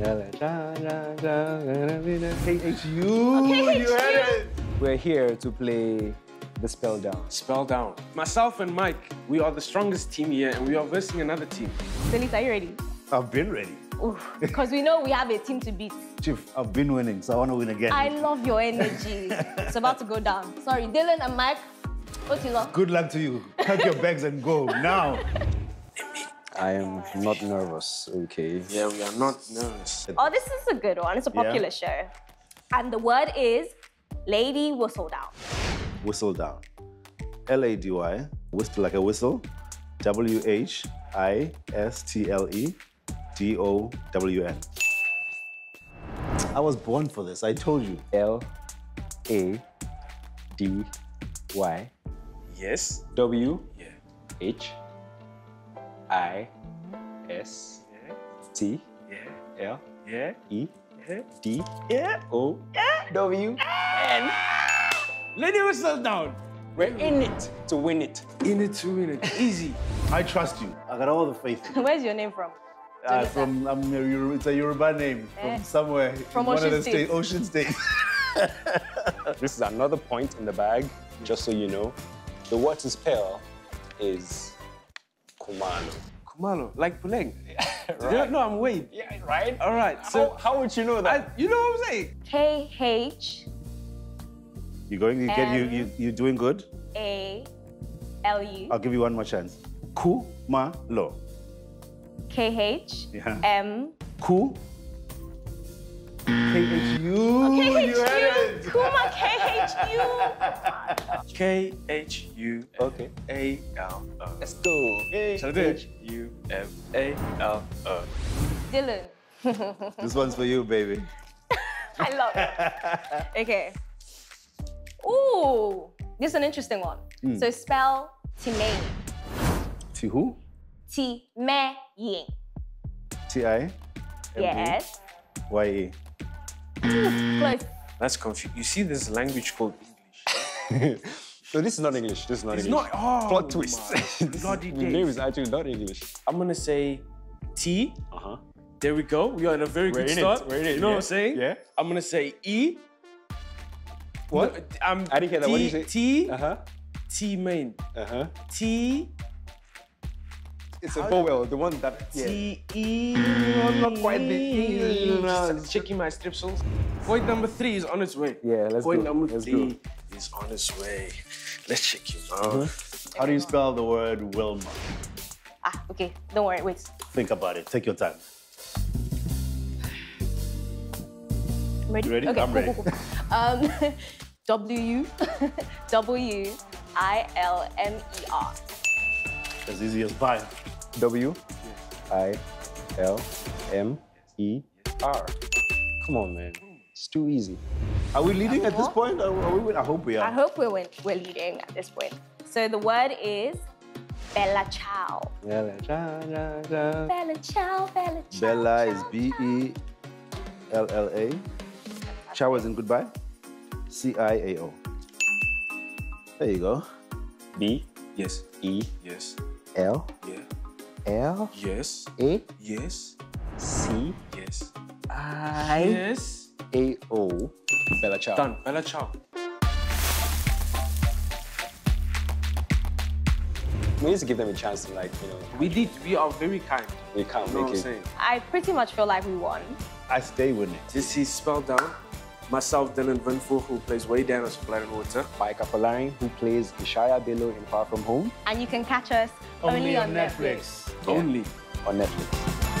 K-H-U, Okay, you had it. We're here to play the spell down. Spell down. Myself and Mike, we are the strongest team here, and we are versing another team. Denise, are you ready? I've been ready. Because we know we have a team to beat. Chief, I've been winning, so I want to win again. I love your energy. it's about to go down. Sorry, Dillon and Mike. Otilo. Good luck to you. Pack your bags and go now. I am not nervous, okay? Yeah, we are not nervous. Oh, this is a good one. It's a Yeah. popular show. And the word is Lady Whistledown. Whistle down. L-A-D-Y, whistle like a whistle. W-H-I-S-T-L-E D-O-W-N. I was born for this, I told you. L A D Y Yes. W Yeah. H I S T Yeah. L Yeah. E Yeah. D Yeah. O W N. Lady whistle down. We're in it to win it. In it to win it. Easy. I trust you. I got all the faith. Where's your name from? Uh, Jonathan. from um, a it's a Yoruba name Eh. from somewhere. From one Ocean of the State. state, Ogun State. This is another point in the bag, just so you know. The word pale is Khumalo. Khumalo, like Puleng. Right. know I'm Wade. Yeah, right? All right. So, how would you know I, that? you know what I'm saying? K H You're going? You get you you you doing good? A L U I'll give you one more chance. Khumalo. K H Yeah. M Ku. K H U. K H U Okay. A L O. Let's go. Shall I do it? U M A L O. Dillon. This one's for you, baby. I love it. Okay. Ooh, this is an interesting one. Hmm. So spell Timayin. To who? Timayin. T-I? Yes. Y-E. Close. That's confused. You see this language called English? So this is not English. This is not It's English. not. Oh, Plot twist. This bloody the name is actually not English. I'm gonna say T. Uh-huh. There we go. We are in a very We're good in it. start. We're in it, You know what. I'm saying? Yeah. I'm gonna say E. What? No, I'm, I didn't hear that. T, What do you say? T. Uh-huh. T main. Uh-huh. T. It's a vowel, the one that yeah. T E. not quite the- no, Just checking my stripsels. Point number three is on its way. Yeah, let's Point go, number let's three is on its way. Let's check you out. How do you spell the word Wilma? Ah, okay. Don't worry. Wait. Think about it. Take your time. Ready? You ready? Okay. I'm ready. Um, W W I L M E R. As easy as pie. W I L M E R. Come on, man. It's too easy. Are we leading at this point? Are, are we, I hope we are. I hope we're win- we're leading at this point. So the word is Bella Ciao. Yeah, ja, ja, ja. Bella Ciao. Bella Ciao. Bella is ciao, B-E-L-L-A. Ciao as in goodbye. C-I-A-O. There you go. B Yes. E Yes. L Yeah. L Yes. A Yes. C Yes. I Yes. A O. Bella ciao. Done. Bella ciao. We need to give them a chance to like, you know, We did. We are very kind. we can't You know what make I'm it. saying? I pretty much feel like we won. I stay with it. This is spelled down. Myself, Dillon Windvogel, who plays way down as Blood and Water. Mike Afolarin, who plays Ishaya Bello in Far From Home And you can catch us only, on Netflix. Only. on Netflix.